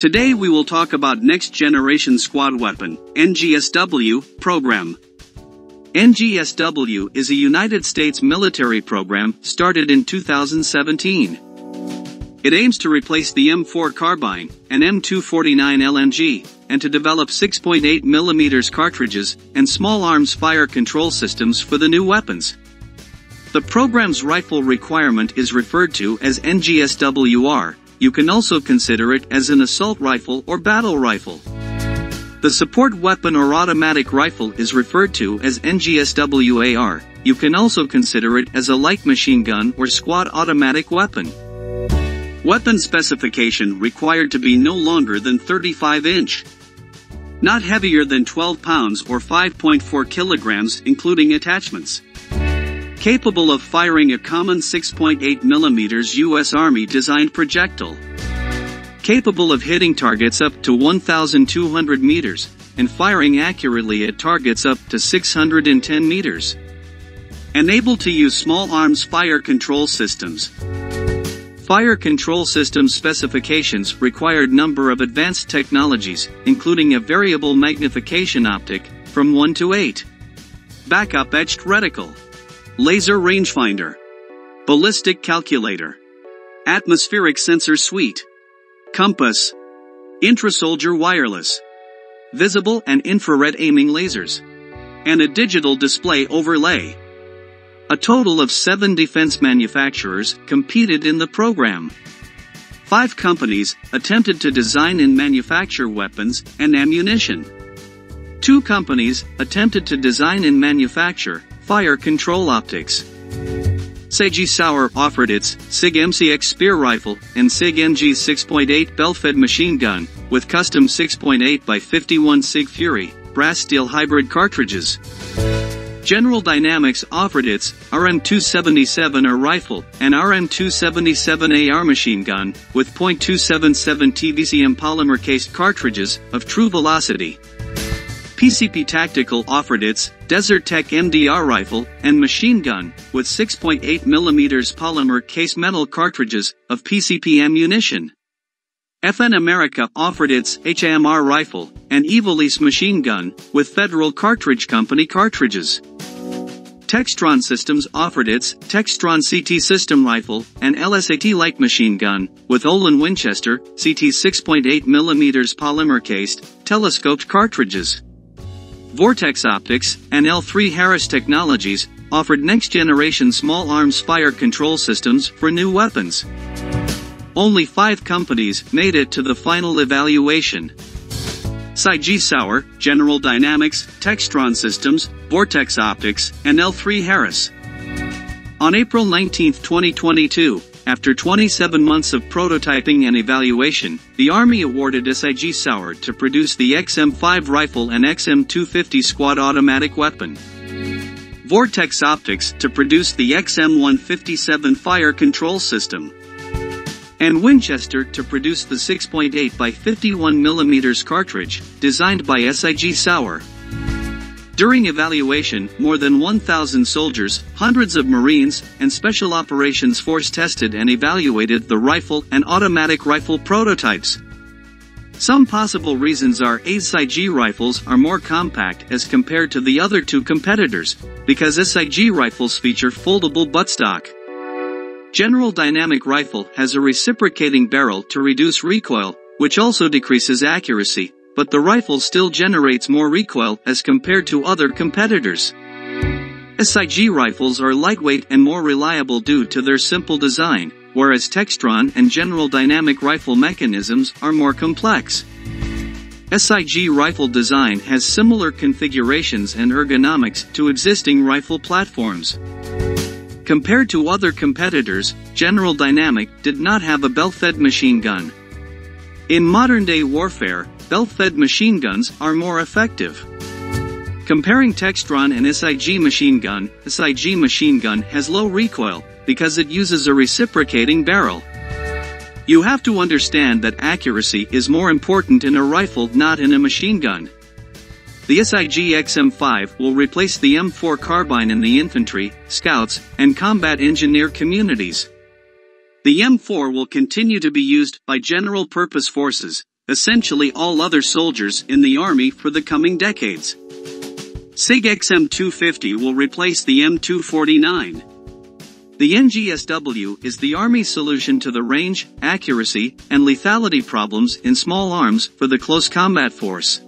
Today we will talk about Next Generation Squad Weapon, NGSW, program. NGSW is a United States military program started in 2017. It aims to replace the M4 carbine and M249 LMG, and to develop 6.8 mm cartridges and small arms fire control systems for the new weapons. The program's rifle requirement is referred to as NGSWR, you can also consider it as an assault rifle or battle rifle. The support weapon or automatic rifle is referred to as NGSWAR. You can also consider it as a light machine gun or squad automatic weapon. Weapon specification required to be no longer than 35 inch. Not heavier than 12 pounds or 5.4 kilograms including attachments. Capable of firing a common 6.8mm US Army designed projectile. Capable of hitting targets up to 1,200 meters, and firing accurately at targets up to 610 meters. And able to use small arms fire control systems. Fire control system specifications required number of advanced technologies, including a variable magnification optic, from 1 to 8. Backup etched reticle. Laser rangefinder. Ballistic calculator. Atmospheric sensor suite. Compass. Intra-soldier wireless. Visible and infrared aiming lasers. And a digital display overlay. A total of seven defense manufacturers competed in the program. Five companies attempted to design and manufacture weapons and ammunition. Two companies attempted to design and manufacture Fire Control Optics. SIG Sauer offered its SIG MCX Spear Rifle and SIG MG 6.8 belt-fed machine gun with custom 6.8 by 51 SIG Fury brass steel hybrid cartridges. General Dynamics offered its RM277R rifle and RM277AR machine gun with .277 TVCM polymer cased cartridges of true velocity. PCP Tactical offered its Desert Tech MDR rifle and machine gun with 6.8mm polymer case metal cartridges of PCP ammunition. FN America offered its HAMR rifle and Evolys machine gun with Federal Cartridge Company cartridges. Textron Systems offered its Textron CT system rifle and LSAT light machine gun with Olin Winchester CT 6.8mm polymer cased telescoped cartridges. Vortex Optics and L3 Harris Technologies offered next-generation small arms fire control systems for new weapons. Only five companies made it to the final evaluation. SIG Sauer, General Dynamics, Textron Systems, Vortex Optics, and L3 Harris. On April 19, 2022, after 27 months of prototyping and evaluation, the Army awarded SIG Sauer to produce the XM5 rifle and XM250 squad automatic weapon. Vortex Optics to produce the XM157 fire control system. And Winchester to produce the 6.8 by 51 mm cartridge, designed by SIG Sauer. During evaluation, more than 1,000 soldiers, hundreds of Marines, and Special Operations Force tested and evaluated the rifle and automatic rifle prototypes. Some possible reasons are SIG rifles are more compact as compared to the other two competitors, because SIG rifles feature foldable buttstock. General Dynamic Rifle has a reciprocating barrel to reduce recoil, which also decreases accuracy, but the rifle still generates more recoil as compared to other competitors. SIG rifles are lightweight and more reliable due to their simple design, whereas Textron and General Dynamic rifle mechanisms are more complex. SIG rifle design has similar configurations and ergonomics to existing rifle platforms. Compared to other competitors, General Dynamic did not have a belt-fed machine gun. In modern-day warfare, belt-fed machine guns are more effective. Comparing Textron and SIG machine gun, SIG machine gun has low recoil because it uses a reciprocating barrel. You have to understand that accuracy is more important in a rifle not in a machine gun. The SIG XM5 will replace the M4 carbine in the infantry, scouts, and combat engineer communities. The M4 will continue to be used by general purpose forces, essentially all other soldiers in the Army for the coming decades. SIG XM250 will replace the M249. The NGSW is the Army's solution to the range, accuracy, and lethality problems in small arms for the close combat force.